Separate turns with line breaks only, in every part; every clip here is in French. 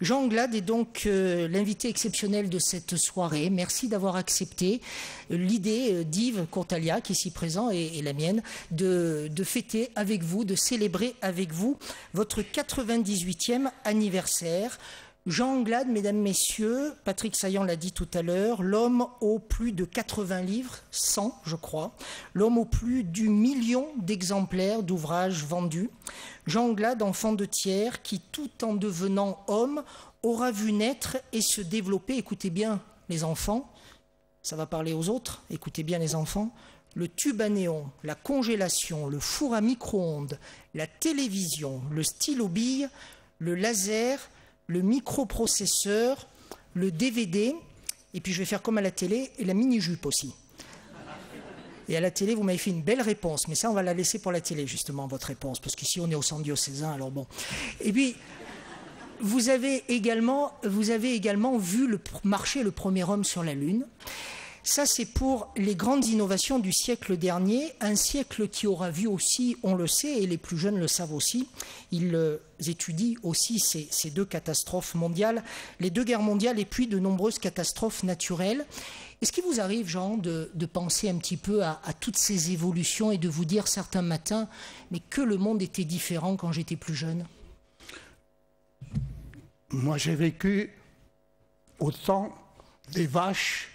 Jean Anglade est donc euh, l'invité exceptionnel de cette soirée. Merci d'avoir accepté l'idée euh, d'Yves Courtalia, qui est ici présent, et, la mienne, de, fêter avec vous, de célébrer avec vous votre 98e anniversaire. Jean Anglade, mesdames, messieurs, Patrick Saillant l'a dit tout à l'heure, l'homme au plus de 80 livres, 100 je crois, l'homme au plus du million d'exemplaires d'ouvrages vendus. Jean Anglade, enfant de tiers, qui tout en devenant homme aura vu naître et se développer, écoutez bien les enfants, ça va parler aux autres, écoutez bien les enfants, le tube à néon, la congélation, le four à micro-ondes, la télévision, le stylo bille, le laser, le microprocesseur, le DVD, et puis je vais faire comme à la télé, et la mini-jupe aussi. Et à la télé, vous m'avez fait une belle réponse, mais ça, on va la laisser pour la télé, justement, votre réponse, parce qu'ici, on est au centre diocésain, alors bon. Et puis, vous avez également, vous avez également vu le, marcher le premier homme sur la Lune. Ça, c'est pour les grandes innovations du siècle dernier, un siècle qui aura vu aussi, on le sait, et les plus jeunes le savent aussi, ils euh, étudient aussi ces, deux catastrophes mondiales, les deux guerres mondiales et puis de nombreuses catastrophes naturelles. Est-ce qu'il vous arrive, Jean, de, penser un petit peu à, à, toutes ces évolutions et de vous dire certains matins, mais que le monde était différent quand j'étais plus jeune?
Moi, j'ai vécu au temps des vaches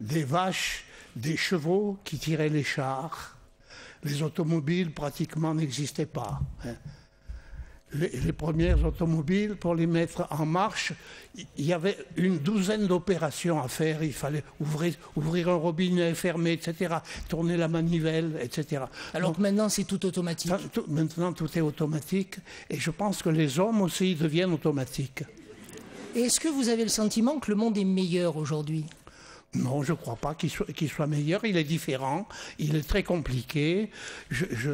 des vaches, des chevaux qui tiraient les chars. Les automobiles pratiquement n'existaient pas. Hein. Les, premières automobiles, pour les mettre en marche, il y avait une douzaine d'opérations à faire. Il fallait ouvrir, ouvrir un robinet, fermer, etc., tourner la manivelle, etc.
Alors que maintenant, c'est tout automatique.
maintenant, tout est automatique. Et je pense que les hommes aussi deviennent automatiques.
Est-ce que vous avez le sentiment que le monde est meilleur aujourd'hui?
Non, je ne crois pas qu'il soit, soit, meilleur. Il est différent. Il est très compliqué. Je, je,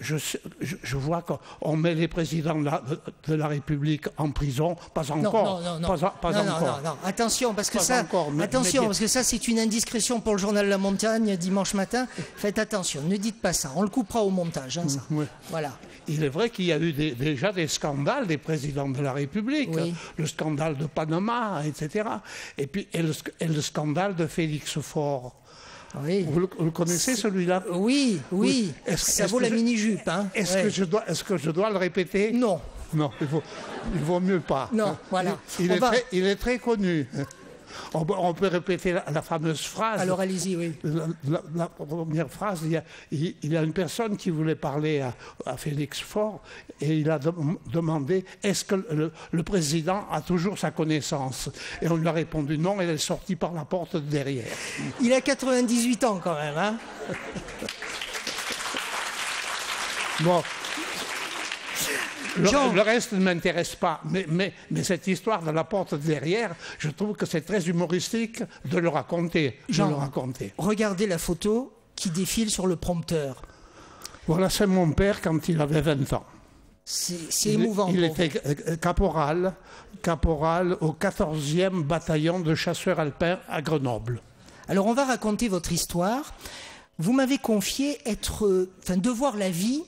je, je vois qu'on met les présidents de la, de la, République en prison. Pas encore.
Non, non, non. Pas, pas non, encore. non, Attention, parce que ça, attention, parce que ça, c'est une indiscrétion pour le journal La Montagne dimanche matin. Faites attention. Ne dites pas ça. On le coupera au montage. Hein, ça. Voilà.
Il est vrai qu'il y a eu déjà des scandales des présidents de la République, le scandale de Panama, etc. Et puis et le, scandale de Félix Faure. Oui. Vous, le, connaissez celui-là?
Oui, oui. Ça vaut la mini-jupe. Hein.
Est-ce que, je dois, est que je dois le répéter?
Non.
Non, il vaut, il vaut mieux pas.
Non, voilà.
Il, est, très, il est très connu. On, peut répéter la, fameuse phrase.
Alors allez-y, oui.
La, première phrase, il y, a, une personne qui voulait parler à, Félix Faure et il a demandé est-ce que le, président a toujours sa connaissance? Et on lui a répondu non, et elle est sortie par la porte de derrière.
Il a 98 ans quand même, hein
Bon, le, reste ne m'intéresse pas, mais, cette histoire de la porte derrière, je trouve que c'est très humoristique de le raconter.
Jean, le raconter. regardez la photo qui défile sur le prompteur.
Voilà, c'est mon père quand il avait 20 ans.
C'est émouvant.
Il, était euh, caporal, caporal au 14e bataillon de chasseurs alpins à Grenoble.
Alors on va raconter votre histoire. Vous m'avez confié être, enfin, de voir la vie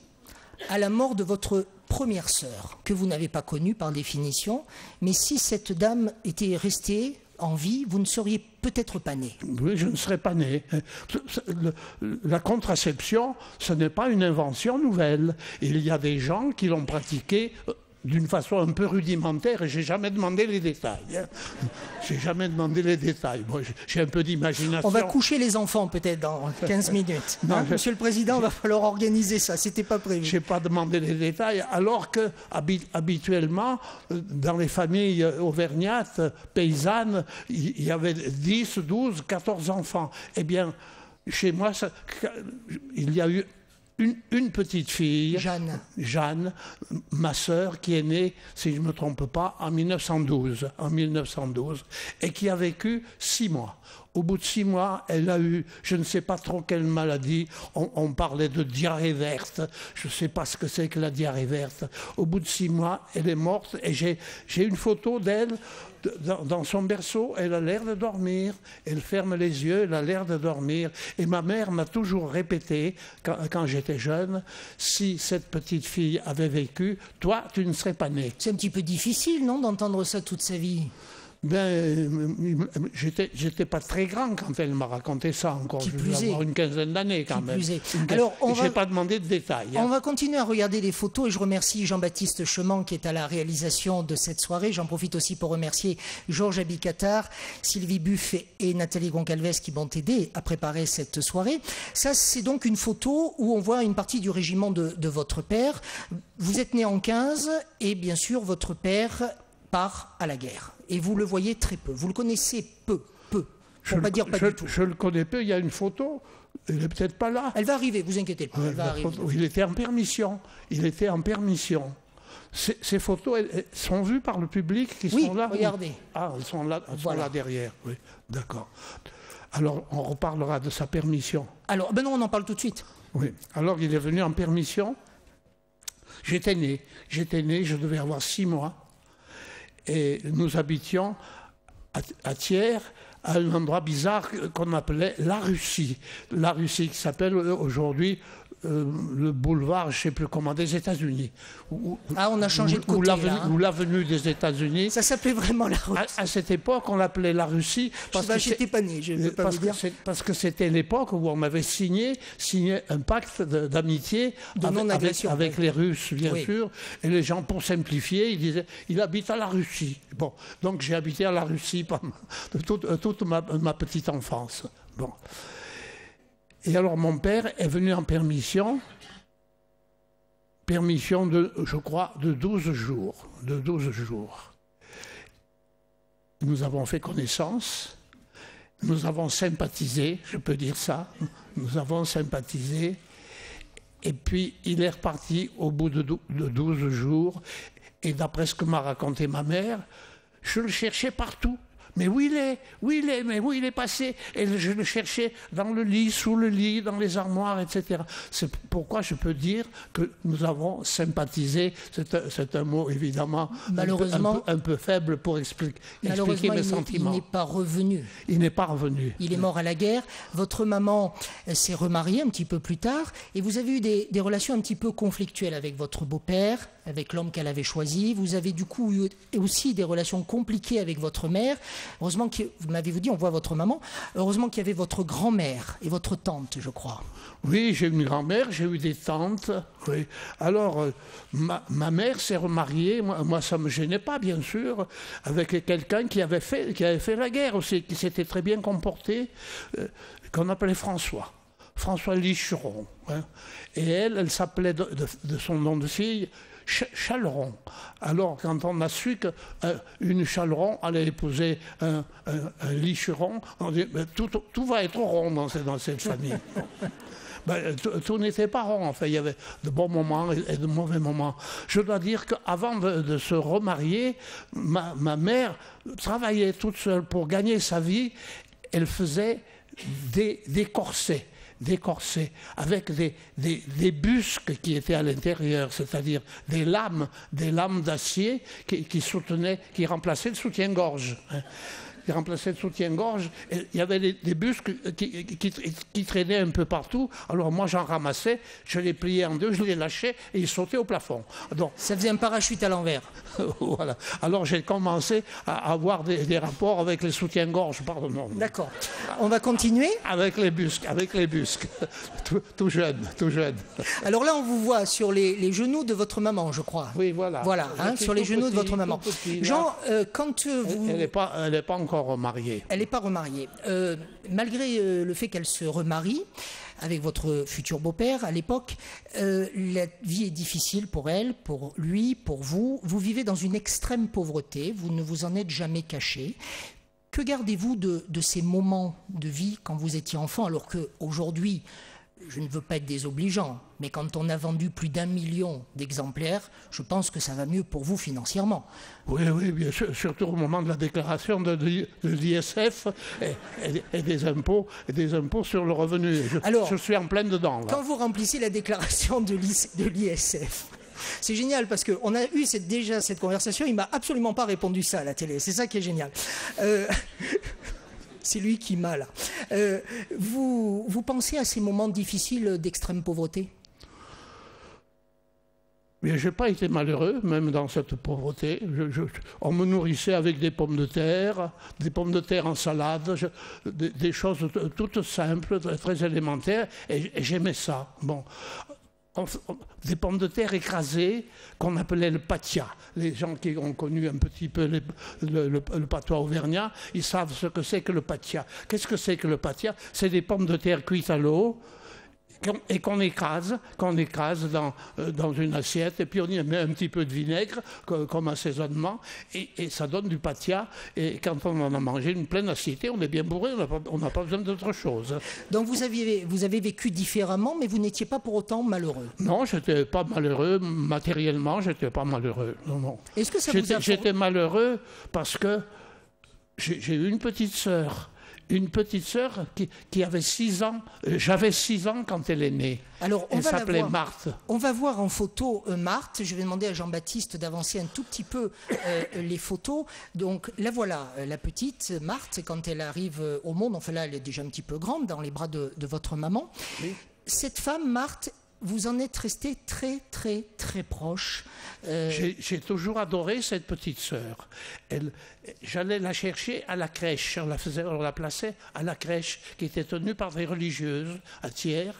à la mort de votre première sœur, que vous n'avez pas connue par définition, mais si cette dame était restée en vie, vous ne seriez peut-être pas né.
Oui, je ne serais pas né. La contraception, ce n'est pas une invention nouvelle. Il y a des gens qui l'ont pratiquée euh, d'une façon un peu rudimentaire et j'ai jamais demandé les détails. Hein. J'ai jamais demandé les détails. Moi, j'ai un peu d'imagination.
On va coucher les enfants peut-être dans 15 minutes. Hein, monsieur le Président, il va falloir organiser ça. C'était pas prévu.
J'ai pas demandé les détails, alors que habituellement, euh, dans les familles auvergnates, paysannes, il y avait 10, 12, 14 enfants. Eh bien, chez moi, il y a eu une, petite fille,
Jeanne.
Jeanne, ma sœur, qui est née, si je ne me trompe pas, en 1912, en 1912, et qui a vécu six mois. Au bout de six mois, elle a eu, je ne sais pas trop quelle maladie. On, parlait de diarrhée verte. Je ne sais pas ce que c'est que la diarrhée verte. Au bout de six mois, elle est morte et j'ai une photo d'elle dans, son berceau. Elle a l'air de dormir. Elle ferme les yeux. Elle a l'air de dormir. Et ma mère m'a toujours répété, quand, quand j'étais jeune, si cette petite fille avait vécu, toi, tu ne serais pas né.
C'est un petit peu difficile, non, d'entendre ça toute sa vie?
Ben, j'étais, j'étais pas très grand quand elle m'a raconté ça encore.
Qui je avoir
une quinzaine d'années quand même.
Alors,
on va, pas demandé de détails.
Hein. On va continuer à regarder les photos et je remercie Jean-Baptiste Cheman qui est à la réalisation de cette soirée. J'en profite aussi pour remercier Georges Abicatar, Sylvie Buff et Nathalie Goncalves qui m'ont aidé à préparer cette soirée. Ça, c'est donc une photo où on voit une partie du régiment de, de votre père. Vous êtes né en 15 et bien sûr votre père part à la guerre. Et vous le voyez très peu. Vous le connaissez peu, peu.
Je
pas dire pas
je,
du tout.
Je le connais peu. Il y a une photo. Il n'est peut-être pas là.
Elle va arriver, vous inquiétez pas.
il était en permission. Il était en permission. Ces, photos elles, sont vues par le public qui sont là.
Regardez.
Ah, elles sont là, là derrière. Oui, d'accord. Alors, on reparlera de sa permission.
Alors, ben non, on en parle tout de suite.
Oui. Alors, il est venu en permission. J'étais né. J'étais né, je devais avoir six mois et nous habitions à, à Thiers, à un endroit bizarre qu'on appelait la Russie. La Russie qui s'appelle aujourd'hui euh, le boulevard, je ne sais plus comment, des États-Unis.
Ah, on a changé de côté.
Hein. Ou l'avenue des États-Unis.
Ça s'appelait vraiment la Russie.
À, cette époque, on l'appelait la Russie.
Parce que j'étais pas né, je pas
parce,
que
parce que c'était l'époque où on avait signé, signé un pacte d'amitié avec, avec, les Russes, bien sûr. Et les gens, pour simplifier, ils disaient il habite à la Russie. Bon, donc j'ai habité à la Russie pendant toute, toute ma, ma petite enfance. Bon. Et alors mon père est venu en permission, permission de, je crois, de 12 jours, de 12 jours. Nous avons fait connaissance, nous avons sympathisé, je peux dire ça, nous avons sympathisé, et puis il est reparti au bout de 12 jours, et d'après ce que m'a raconté ma mère, je le cherchais partout. Mais où il est? Où il est? Mais où il est passé? Et je le cherchais dans le lit, sous le lit, dans les armoires, etc. C'est pourquoi je peux dire que nous avons sympathisé. C'est un, mot évidemment
malheureusement,
un peu, faible pour expliquer, expliquer mes sentiments.
Il n'est pas revenu.
Il n'est pas revenu.
Il est mort à la guerre. Votre maman s'est remariée un petit peu plus tard et vous avez eu des, des relations un petit peu conflictuelles avec votre beau-père, avec l'homme qu'elle avait choisi. Vous avez du coup eu aussi des relations compliquées avec votre mère. Heureusement vous m'avez dit, on voit votre maman. Heureusement qu'il y avait votre grand-mère et votre tante, je crois.
Oui, j'ai une grand-mère, j'ai eu des tantes. Alors, euh, ma, mère s'est remariée. Moi, ça ne me gênait pas, bien sûr, avec quelqu'un qui avait fait, qui avait fait la guerre aussi, qui s'était très bien comporté, euh, qu'on appelait François. François Licheron. Hein. Et elle, elle s'appelait de, son nom de fille Chaleron. Alors, quand on a su qu'une euh, Chaleron allait épouser un, Licheron, on dit ben, tout, tout, va être rond dans, dans cette famille. Ben, tout, n'était pas rond. Enfin, il y avait de bons moments et de mauvais moments. Je dois dire qu'avant de, se remarier, ma, ma, mère travaillait toute seule pour gagner sa vie. Elle faisait des, des corsets des avec des, des, busques qui étaient à l'intérieur, c'est-à-dire des lames, des lames d'acier qui, soutenaient, qui remplaçaient le soutien-gorge. Hein qui remplaçait le soutien-gorge. Il y avait des, busques qui, qui, traînaient un peu partout. Alors moi, j'en ramassais, je les pliais en deux, je les lâchais et ils sautaient au plafond.
Donc, Ça faisait un parachute à l'envers.
voilà. Alors j'ai commencé à avoir des, rapports avec les soutiens-gorge, pardon.
D'accord. On va continuer
Avec les busques, avec les busques. tout, jeune, tout jeune.
Alors là, on vous voit sur les, genoux de votre maman, je crois.
Oui, voilà.
Voilà, hein, sur les genoux de votre maman. Jean, euh, quand vous...
Elle n'est pas, pas encore remariée.
Elle n'est pas remariée. Euh, malgré euh, le fait qu'elle se remarie avec votre futur beau-père à l'époque, euh, la vie est difficile pour elle, pour lui, pour vous. Vous vivez dans une extrême pauvreté, vous ne vous en êtes jamais caché. Que gardez-vous de, de, ces moments de vie quand vous étiez enfant, alors qu'aujourd'hui, je ne veux pas être désobligeant, mais quand on a vendu plus d'un million d'exemplaires, je pense que ça va mieux pour vous financièrement.
Oui, oui, bien sûr, surtout au moment de la déclaration de, l'ISF et, des impôts, et des impôts sur le revenu. Je, Alors, je suis en pleine dedans.
Quand vous remplissez la déclaration de l'ISF, c'est génial parce qu'on a eu déjà cette conversation, il m'a absolument pas répondu ça à la télé. C'est ça qui est génial. Euh, c'est lui qui m'a là. Euh, vous, pensez à ces moments difficiles d'extrême pauvreté?
Je n'ai pas été malheureux, même dans cette pauvreté. on me nourrissait avec des pommes de terre, des pommes de terre en salade, des, choses toutes simples, très élémentaires, et, et j'aimais ça. Bon des pommes de terre écrasées qu'on appelait le patia. Les gens qui ont connu un petit peu le, patois auvergnat, ils savent ce que c'est que le patia. Qu'est-ce que c'est que le patia? C'est des pommes de terre cuites à l'eau, et qu'on écrase, qu'on écrase dans, euh, dans une assiette, et puis on y met un petit peu de vinaigre comme assaisonnement, et, et ça donne du patia. Et quand on en a mangé une pleine assiette, on est bien bourré, on n'a pas, besoin d'autre chose.
Donc vous, aviez, vous avez vécu différemment, mais vous n'étiez pas pour autant malheureux
Non, j'étais pas malheureux matériellement, j'étais pas malheureux. Non, non.
Est-ce que ça
vous a... J'étais malheureux parce que j'ai eu une petite sœur une petite sœur qui, avait 6 ans. Euh, j'avais 6 ans quand elle est née. Alors, on elle s'appelait Marthe.
On va voir en photo euh, Marthe. Je vais demander à Jean-Baptiste d'avancer un tout petit peu euh, les photos. Donc, la voilà, la petite Marthe, quand elle arrive au monde, enfin là, elle est déjà un petit peu grande dans les bras de, votre maman. Cette femme, Marthe, vous en êtes resté très, très, très proche.
Euh, j'ai toujours adoré cette petite sœur. J'allais la chercher à la crèche. On la, plaçait à la crèche qui était tenue par des religieuses à Thiers.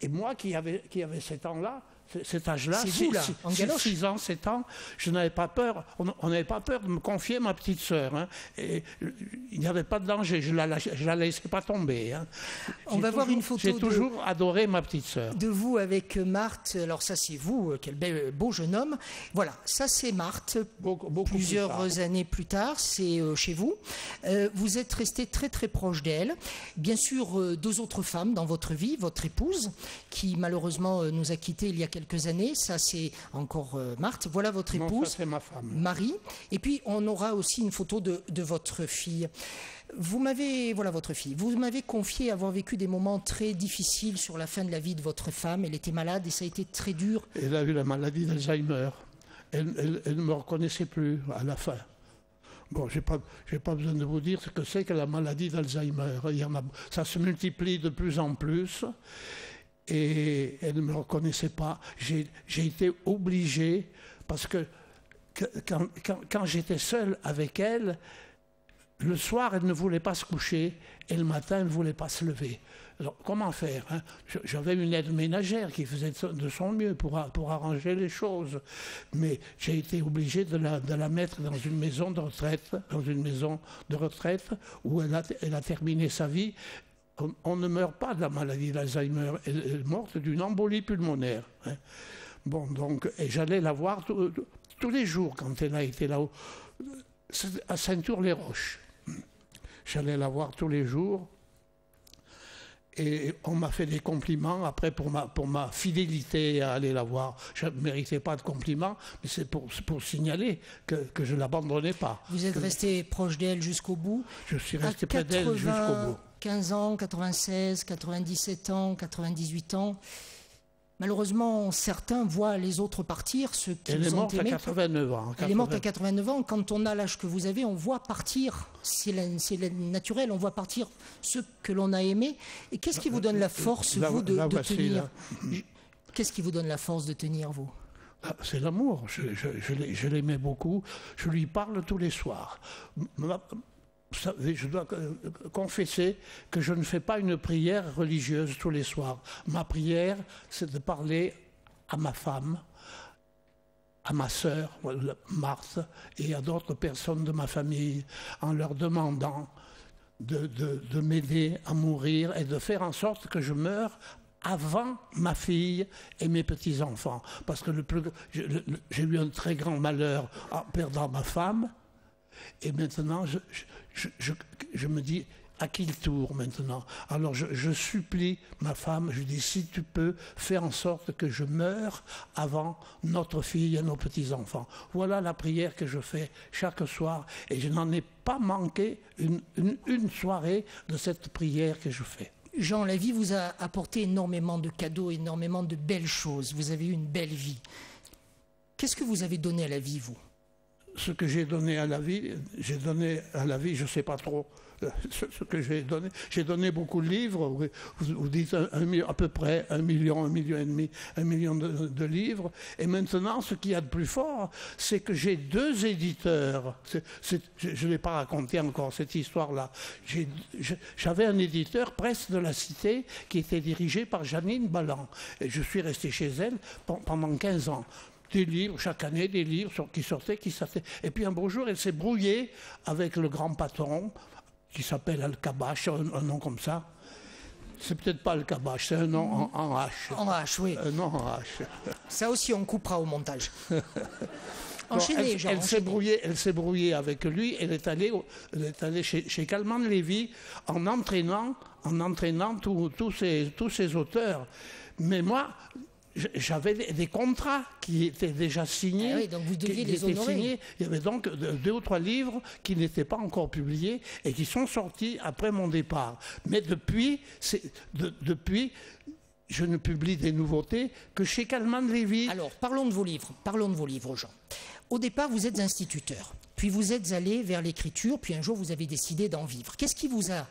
Et moi qui avais, qui avait cet ans-là, cet âge-là, 6 ans, 7 ans, je n'avais pas peur, on n'avait pas peur de me confier ma petite sœur. Hein. et il n'y avait pas de danger, je ne la, la laissais pas tomber. Hein.
On va voir une photo.
J'ai toujours adoré ma petite sœur.
De vous avec Marthe, alors ça c'est vous, quel beau jeune homme. Voilà, ça c'est Marthe, plusieurs années plus tard, c'est euh, chez vous. Euh, vous êtes resté très très proche d'elle. Bien sûr, euh, deux autres femmes dans votre vie, votre épouse, qui malheureusement nous a quittés il y a quelques quelques années. Ça, c'est encore euh, Marthe. Voilà votre épouse.
c'est ma femme.
Marie. Et puis, on aura aussi une photo de, votre fille. Vous m'avez, voilà votre fille, vous m'avez confié avoir vécu des moments très difficiles sur la fin de la vie de votre femme. Elle était malade et ça a été très dur.
Elle a eu la maladie d'Alzheimer. Elle, ne me reconnaissait plus à la fin. Bon, je n'ai pas, pas, besoin de vous dire ce que c'est que la maladie d'Alzheimer. Ça se multiplie de plus en plus et elle ne me reconnaissait pas. J'ai été obligé, parce que, quand, j'étais seul avec elle, le soir, elle ne voulait pas se coucher et le matin, elle ne voulait pas se lever. Comment faire hein? J'avais une aide ménagère qui faisait de son mieux pour, pour arranger les choses. Mais j'ai été obligé de la, de la, mettre dans une maison de retraite, dans une maison de retraite où elle a terminé sa vie on, ne meurt pas de la maladie d'Alzheimer, elle, est morte d'une embolie pulmonaire. Hein. Bon, donc, et j'allais la voir tous les jours quand elle a été là-haut, à Ceinture-les-Roches. J'allais la voir tous les jours. Et on m'a fait des compliments après pour ma, pour ma fidélité à aller la voir. Je ne méritais pas de compliments, mais c'est pour, pour signaler que, que je ne l'abandonnais pas.
Vous êtes resté proche d'elle jusqu'au bout?
Je suis resté près d'elle jusqu'au bout.
15 ans, 96, 97 ans, 98 ans. Malheureusement, certains voient les autres partir, ceux qui
Elle
est
morte à 89 ans.
Elle est morte à 89 ans. Quand on a l'âge que vous avez, on voit partir, c'est naturel, on voit partir ceux que l'on a aimés. Et qu'est-ce qui vous donne la force, vous, de, tenir Qu'est-ce qui vous donne la force de tenir, vous?
Ah, c'est l'amour. Je, je l'aimais beaucoup. Je lui parle tous les soirs je dois confesser que je ne fais pas une prière religieuse tous les soirs. Ma prière, c'est de parler à ma femme, à ma sœur, Marthe, et à d'autres personnes de ma famille, en leur demandant de, m'aider à mourir et de faire en sorte que je meure avant ma fille et mes petits-enfants. Parce que j'ai eu un très grand malheur en perdant ma femme. Et maintenant, je, me dis, à qui le tour maintenant? Alors je, supplie ma femme, je dis si tu peux, faire en sorte que je meure avant notre fille et nos petits-enfants. Voilà la prière que je fais chaque soir et je n'en ai pas manqué une soirée de cette prière que je fais.
Jean, la vie vous a apporté énormément de cadeaux, énormément de belles choses. Vous avez eu une belle vie. Qu'est-ce que vous avez donné à la vie, vous?
Ce que j'ai donné à la vie, j'ai donné à la vie, je ne sais pas trop ce, que j'ai donné. J'ai donné beaucoup de livres, vous, dites à peu près un million, un million et demi, un million de, livres. Et maintenant, ce qu'il y a de plus fort, c'est que j'ai deux éditeurs. je ne l'ai pas raconté encore cette histoire-là. J'avais un éditeur, Presse de la Cité, qui était dirigé par Janine Ballan. Et je suis resté chez elle pendant 15 ans des livres, chaque année, des livres qui sortaient, qui sortaient. Et puis un beau jour, elle s'est brouillée avec le grand patron, qui s'appelle Al-Kabash, un, nom comme ça. C'est peut-être pas Al-Kabash, c'est un nom en, H.
En H, oui.
Un nom en H.
Ça aussi, on coupera au montage. Enchaînez,
elle, elle s'est brouillée, elle s'est brouillée avec lui. Elle est allée, elle est allée chez, chez Kalman Levy en entraînant, en entraînant tous ces, tous ces auteurs. Mais moi, j'avais des contrats qui étaient déjà signés.
Ah donc vous deviez les honorer.
Il y avait donc deux ou trois livres qui n'étaient pas encore publiés et qui sont sortis après mon départ. Mais depuis, depuis je ne publie des nouveautés que chez Calman Levy.
Alors, parlons de vos livres. Parlons de vos livres, Jean. Au départ, vous êtes instituteur. Puis vous êtes allé vers l'écriture. Puis un jour, vous avez décidé d'en vivre. Qu'est-ce qui vous a,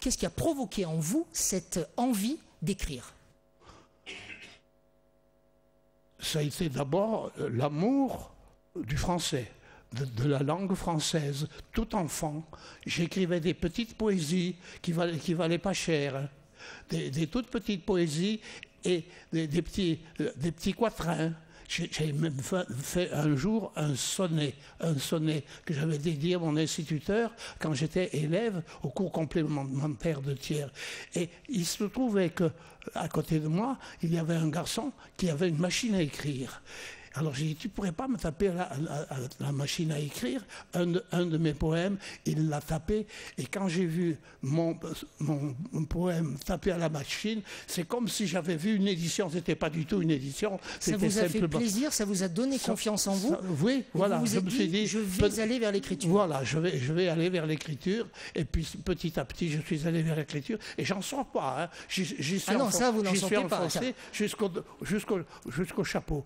qu'est-ce qui a provoqué en vous cette envie d'écrire?
Ça a été d'abord euh, l'amour du français, de, la langue française. Tout enfant, j'écrivais des petites poésies qui valaient, pas cher, hein. des, toutes petites poésies et des, petits, euh, des petits quatrains. J'ai même fait un jour un sonnet, un sonnet que j'avais dédié à mon instituteur quand j'étais élève au cours complémentaire de tiers. Et il se trouvait que à côté de moi, il y avait un garçon qui avait une machine à écrire. Alors j'ai dit, tu pourrais pas me taper la, la, machine à écrire un de, mes poèmes, il l'a tapé. Et quand j'ai vu mon, mon, poème tapé à la machine, c'est comme si j'avais vu une édition. C'était pas du tout une édition.
Ça vous a fait plaisir, ça vous a donné confiance en vous.
oui, voilà.
je me suis dit, je vais aller vers l'écriture.
Voilà, je vais, je vais aller vers l'écriture. Et puis petit à petit, je suis allé vers l'écriture. Et j'en sors pas. Hein. J'y suis
ah non, ça, vous n'en sortez pas.
Jusqu'au jusqu'au chapeau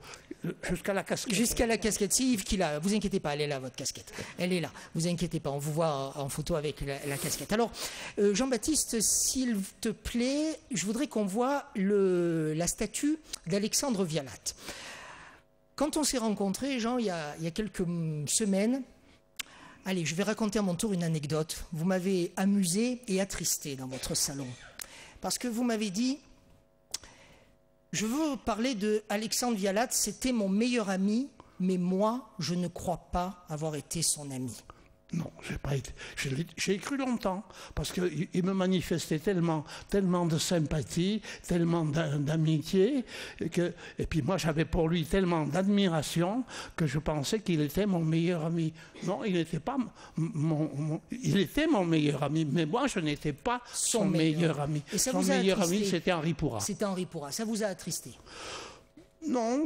jusqu'à la casquette.
Jusqu'à la casquette. Si Yves qui l'a, vous inquiétez pas, elle est là, votre casquette. Elle est là, vous inquiétez pas, on vous voit en photo avec la, casquette. Alors, euh, Jean-Baptiste, s'il te plaît, je voudrais qu'on voit le, la statue d'Alexandre Vialat. Quand on s'est rencontrés, Jean, il y, a, il y a quelques semaines, allez, je vais raconter à mon tour une anecdote. Vous m'avez amusé et attristé dans votre salon. Parce que vous m'avez dit, je veux parler de Alexandre Vialat, c'était mon meilleur ami, mais moi, je ne crois pas avoir été son ami.
Non, j'ai pas été. J'ai cru longtemps parce qu'il il me manifestait tellement, tellement de sympathie, tellement d'amitié, que et puis moi j'avais pour lui tellement d'admiration que je pensais qu'il était mon meilleur ami. Non, il n'était pas mon, il était mon meilleur ami, mais moi je n'étais pas son, meilleur, ami. Et son meilleur ami, c'était Henri Pourra.
C'était Henri Pourra. Ça vous a attristé?
Non,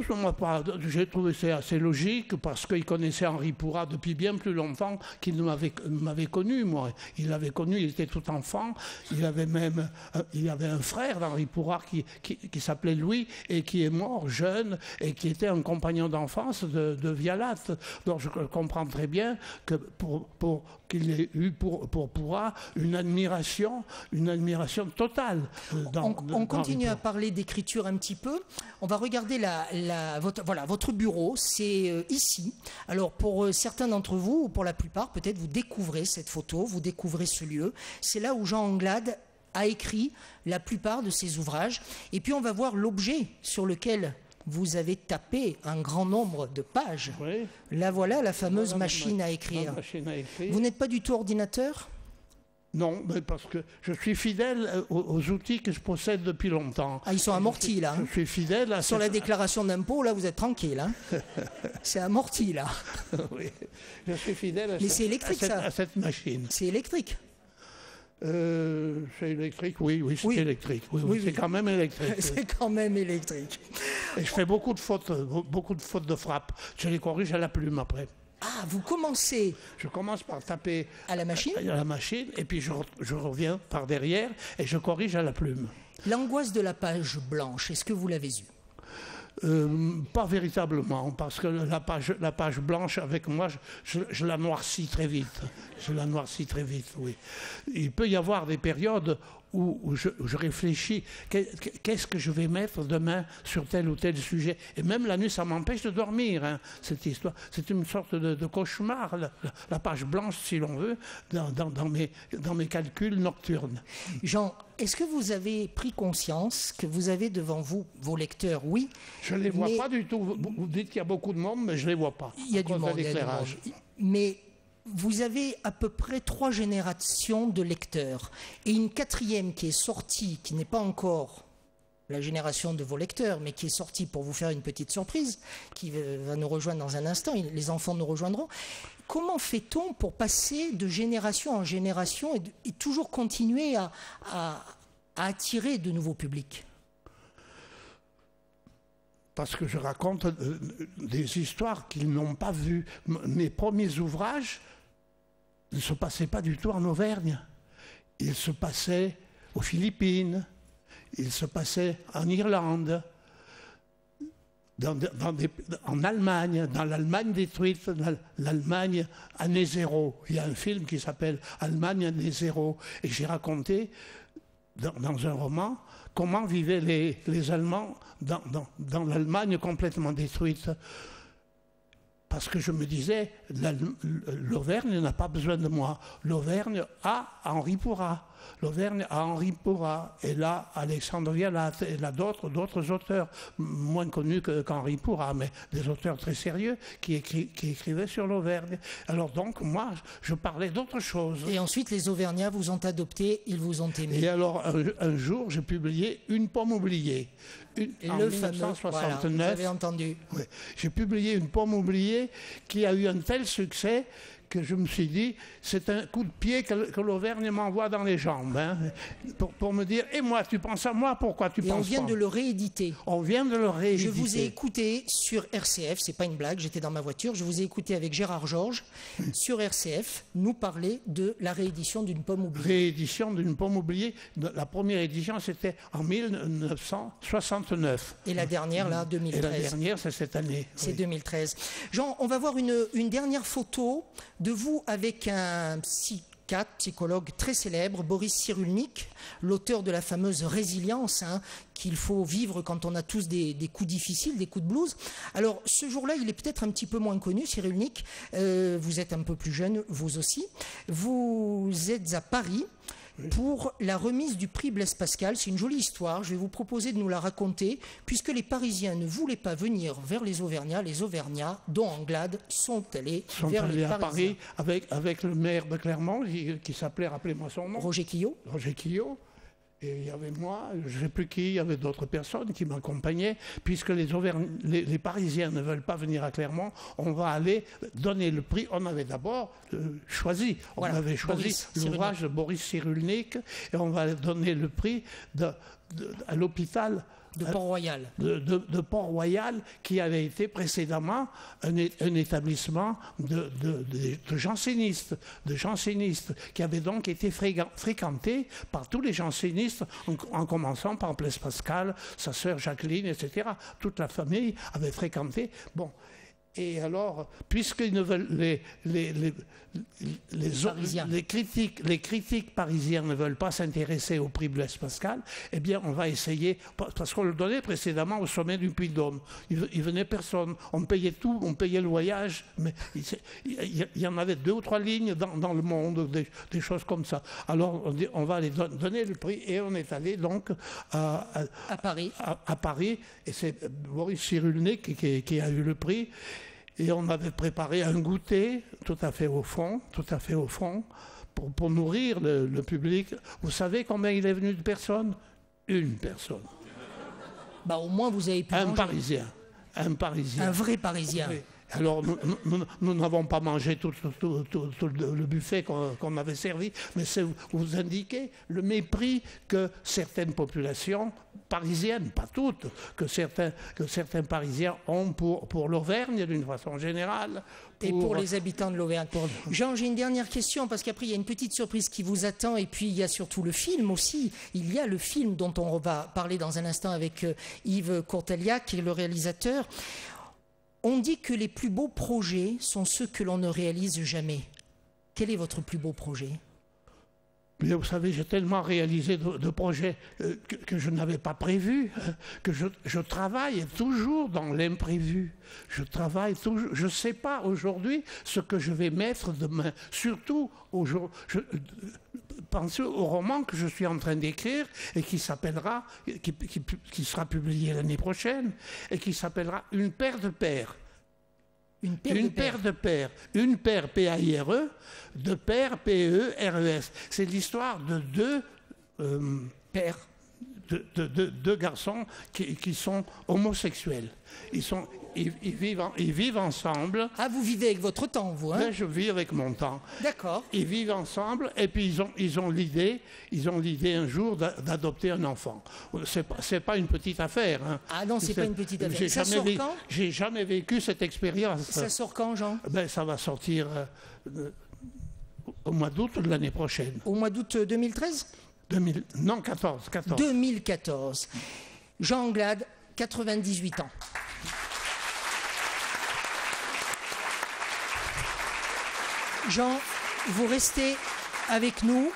J'ai trouvé ça assez logique parce qu'il connaissait Henri Pourrat depuis bien plus longtemps qu'il ne m'avait connu, moi. Il l'avait connu, il était tout enfant. Il avait même euh, il avait un frère d'Henri Pourrat qui, qui, s'appelait Louis et qui est mort jeune et qui était un compagnon d'enfance de, de Vialat. Donc je comprends très bien que pour, pour qu'il ait eu pour, pour Pourrat une admiration, une admiration totale.
Euh, on, on continue à parler d'écriture un petit peu. On va regarder votre, voilà, votre bureau, c'est euh, ici. Alors pour euh, certains d'entre vous, ou pour la plupart, peut-être vous découvrez cette photo, vous découvrez ce lieu. C'est là où Jean Anglade a écrit la plupart de ses ouvrages. Et puis on va voir l'objet sur lequel vous avez tapé un grand nombre de pages. Oui. Là voilà la fameuse machine, à écrire. machine à écrire. Vous n'êtes pas du tout ordinateur?
Non, mais parce que je suis fidèle euh, aux, outils que je possède depuis longtemps.
Ah, ils sont amortis, là.
Je suis fidèle à
Sur la déclaration d'impôt, là, vous êtes tranquille. Hein c'est amorti, là.
oui, je suis fidèle à,
mais c'est électrique,
cette,
ça.
à cette machine.
C'est électrique.
Euh, c'est électrique, oui, oui, c'est électrique. Oui, c'est quand même électrique.
c'est quand même électrique.
Et je fais beaucoup de fautes, beaucoup de fautes de frappe. Je les corrige à la plume après.
Ah, vous commencez
Je commence par taper
à la machine,
à la machine et puis je, je reviens par derrière et je corrige à la plume.
L'angoisse de la page blanche, est-ce que vous l'avez eue?
Euh, pas véritablement, parce que la page, la page blanche avec moi, je, la noircis très vite. Je la noircis très vite, oui. Il peut y avoir des périodes où, je, réfléchis, qu'est-ce que je vais mettre demain sur tel ou tel sujet. Et même la nuit, ça m'empêche de dormir, hein, cette histoire. C'est une sorte de, cauchemar, la, page blanche, si l'on veut, dans, dans, mes, dans mes calculs nocturnes.
Jean, est-ce que vous avez pris conscience que vous avez devant vous vos lecteurs? Oui.
Je ne les vois pas du tout. Vous, dites qu'il y a beaucoup de monde, mais je ne les vois pas.
Il y a du monde. Mais vous avez à peu près trois générations de lecteurs et une quatrième qui est sortie, qui n'est pas encore la génération de vos lecteurs, mais qui est sortie pour vous faire une petite surprise, qui va nous rejoindre dans un instant, les enfants nous rejoindront. Comment fait-on pour passer de génération en génération et, toujours continuer à, attirer de nouveaux publics?
Parce que je raconte euh, des histoires qu'ils n'ont pas vues. Mes premiers ouvrages, ne se passait pas du tout en Auvergne. Il se passait aux Philippines, il se passait en Irlande, en Allemagne, dans l'Allemagne détruite, l'Allemagne année zéro. Il y a un film qui s'appelle Allemagne année zéro. Et j'ai raconté dans, un roman comment vivaient les, Allemands dans l'Allemagne complètement détruite parce que je me disais, l'Auvergne n'a pas besoin de moi. L'Auvergne a Henri Pourra. L'Auvergne a Henri Pourra. Et là, Alexandre Vialat. Et là, d'autres, d'autres auteurs, moins connus qu'Henri Pourra, mais des auteurs très sérieux qui, qui écrivaient sur l'Auvergne. Alors donc, moi, je parlais d'autre chose.
Et ensuite, les Auvergnats vous ont adopté, ils vous ont aimé.
Et alors, un, jour, j'ai publié Une pomme oubliée.
Une, en le 1969. entendu.
J'ai publié Une pomme oubliée qui a eu un tel succès que je me suis dit, c'est un coup de pied que, l'Auvergne m'envoie dans les jambes, hein, pour, me dire, et moi, tu penses à moi, pourquoi tu
et
penses
on vient de le rééditer.
On vient de le rééditer.
Je vous ai écouté sur RCF, c'est pas une blague, j'étais dans ma voiture, je vous ai écouté avec Gérard Georges sur RCF nous parler de la réédition d'une pomme oubliée.
Réédition d'une pomme oubliée, la première édition c'était en 1969.
Et la dernière, là, 2013. Et
la dernière, c'est cette année.
C'est 2013. Jean, on va voir une, une dernière photo de vous avec un psychiatre, psychologue très célèbre, Boris Cyrulnik, l'auteur de la fameuse résilience hein, qu'il faut vivre quand on a tous des, coups difficiles, des coups de blues. Alors ce jour-là, il est peut-être un petit peu moins connu, Cyrulnik. Euh, vous êtes un peu plus jeune, vous aussi. Vous êtes à Paris pour la remise du prix Blaise Pascal. C'est une jolie histoire, je vais vous proposer de nous la raconter, puisque les Parisiens ne voulaient pas venir vers les Auvergnats, les Auvergnats, dont Anglade, sont allés vers les à Paris
avec, avec le maire de Clermont, qui, s'appelait, rappelez-moi son nom.
Roger Quillot.
Roger Quillot. Et il y avait moi, je ne sais plus qui, il y avait d'autres personnes qui m'accompagnaient. Puisque les, les, Parisiens ne veulent pas venir à Clermont, on va aller donner le prix. On avait d'abord euh, choisi, on avait choisi l'ouvrage de Boris Cyrulnik et on va donner le prix de, à l'hôpital
de Port-Royal.
De, Port-Royal, qui avait été précédemment un, établissement de, de, jansénistes, de jansénistes, qui avait donc été fréquenté par tous les jansénistes, en, commençant par Blaise Pascal, sa sœur Jacqueline, etc. Toute la famille avait fréquenté. Bon, et alors, puisque ne veulent, les, les, les, les, critiques, les critiques parisiens ne veulent pas s'intéresser au prix Blaise Pascal, eh bien, on va essayer, parce qu'on le donnait précédemment au sommet du Puy-de-Dôme. Il, il, venait personne. On payait tout, on payait le voyage, mais il, y en avait deux ou trois lignes dans, dans le monde, des, choses comme ça. Alors, on, dit, on va aller donner le prix, et on est allé donc à,
à, Paris.
À, Paris, et c'est Boris Cyrulnik qui, qui a eu le prix. Et on avait préparé un goûter tout à fait au fond, tout à fait au fond, pour, nourrir le, public. Vous savez combien il est venu de personnes? Une personne.
Bah au moins vous avez pu
Un Parisien. Un Parisien.
Un vrai Parisien.
Alors, nous n'avons pas mangé tout, le buffet qu'on avait servi, mais c'est vous indiquer le mépris que certaines populations parisiennes, pas toutes, que certains, que certains Parisiens ont pour, pour l'Auvergne d'une façon générale.
Et pour les habitants de l'Auvergne. Jean, j'ai une dernière question, parce qu'après, il y a une petite surprise qui vous attend, et puis il y a surtout le film aussi. Il y a le film dont on va parler dans un instant avec euh, Yves Courtelia, qui est le réalisateur. On dit que les plus beaux projets sont ceux que l'on ne réalise jamais. Quel est votre plus beau projet?
Mais vous savez, j'ai tellement réalisé de, projets euh, que, je n'avais pas prévus, hein, que je, travaille toujours dans l'imprévu. Je travaille toujours. Je ne sais pas aujourd'hui ce que je vais mettre demain. Surtout aujourd'hui. Pensez au roman que je suis en train d'écrire et qui s'appellera, qui, qui sera publié l'année prochaine et qui s'appellera Une paire de pères. Une paire, de, paires. Une paire P-A-I-R-E, de paires P-E-R-E-S. C'est l'histoire de deux euh, pères, de, deux garçons qui, sont homosexuels. Ils sont, ils, vivent, ils vivent ensemble.
Ah, vous vivez avec votre temps, vous hein?
Ben, Je vis avec mon temps.
D'accord.
Ils vivent ensemble et puis ils ont, ils ont l'idée, ils ont l'idée un jour d'adopter un enfant. C'est pas, pas une petite affaire. Hein.
Ah non, c'est pas une petite affaire. Ça
sort quand? J'ai jamais vécu cette expérience.
Ça sort quand, Jean?
Ben, ça va sortir euh, au mois d'août de l'année prochaine.
Au mois d'août 2013
2000, Non, 14, 14.
2014. Jean Anglade, 98 ans. Jean, vous restez avec nous.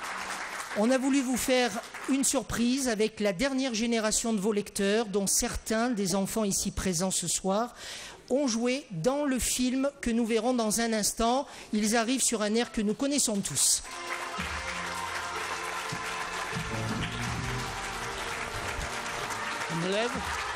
On a voulu vous faire une surprise avec la dernière génération de vos lecteurs, dont certains des enfants ici présents ce soir ont joué dans le film que nous verrons dans un instant. Ils arrivent sur un air que nous connaissons tous.
On me lève